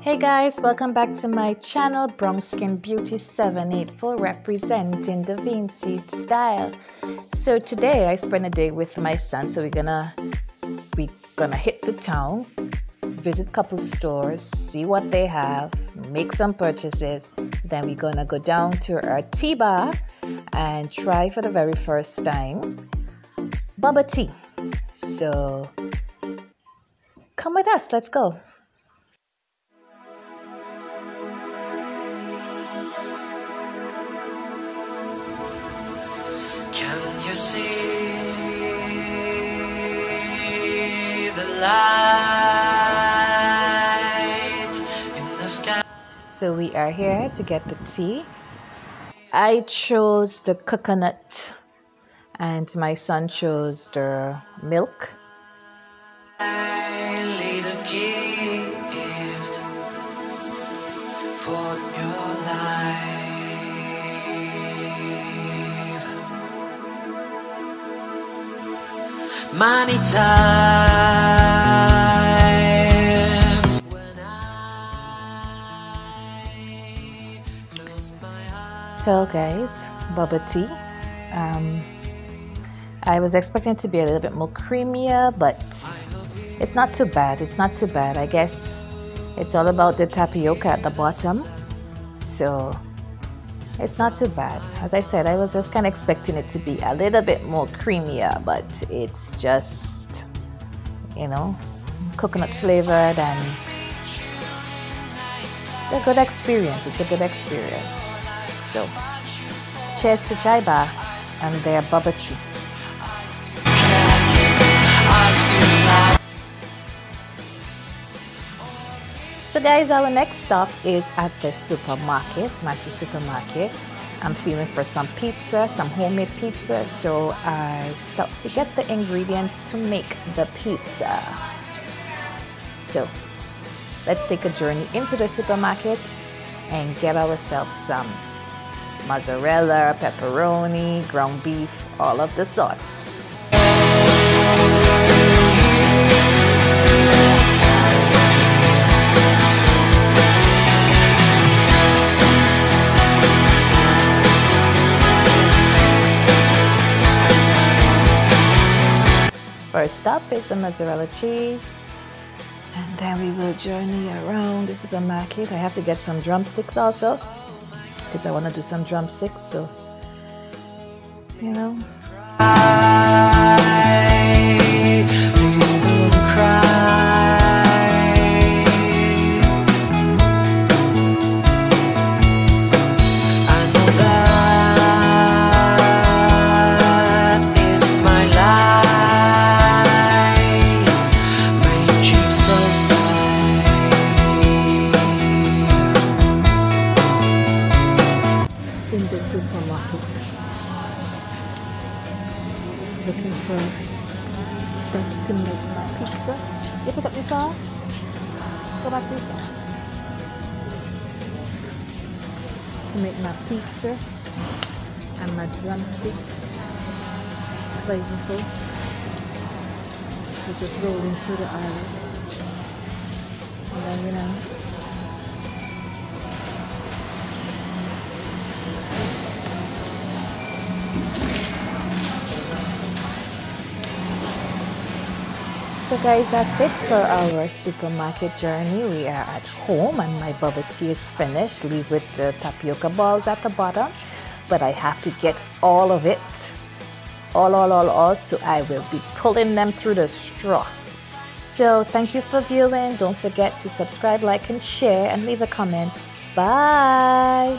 Hey guys, welcome back to my channel Brown Skyn Beauti 784 representing the Vincy style. So today I spent a day with my son, so we're gonna we're gonna hit the town, visit couple stores, see what they have, make some purchases. Then we're gonna go down to our tea bar and try for the very first time bubble tea. So come with us, let's go. Can you see the light in the sky? So we are here to get the tea. I chose the coconut and my son chose the milk. For your life. Many times. So guys, bubble tea. Um, I was expecting to be a little bit more creamier, but it's not too bad. It's not too bad. I guess it's all about the tapioca at the bottom. So it's not too bad. As I said, I was just kind of expecting it to be a little bit more creamier, but it's just, you know, coconut flavored and a good experience. It's a good experience. So, cheers to Chai Bar and their bubble tea. So guys, our next stop is at the supermarket, Massy Supermarket. I'm feeling for some pizza, some homemade pizza, so I stopped to get the ingredients to make the pizza. So let's take a journey into the supermarket and get ourselves some mozzarella, pepperoni, ground beef, all of the sorts. First up is the mozzarella cheese. And then we will journey around the supermarket. I have to get some drumsticks also because I want to do some drumsticks. So, you know, looking for stuff to make my pizza. You pick up your sauce? Go back to your sauce. To make my pizza and my drumsticks flavorful. We're just rolling through the aisle. And then, you know, So guys, that's it for our supermarket journey. We are at home and my bubble tea is finished. Leave with the tapioca balls at the bottom. But I have to get all of it. All, all, all, all. So I will be pulling them through the straw. So thank you for viewing. Don't forget to subscribe, like, and share, and leave a comment. Bye.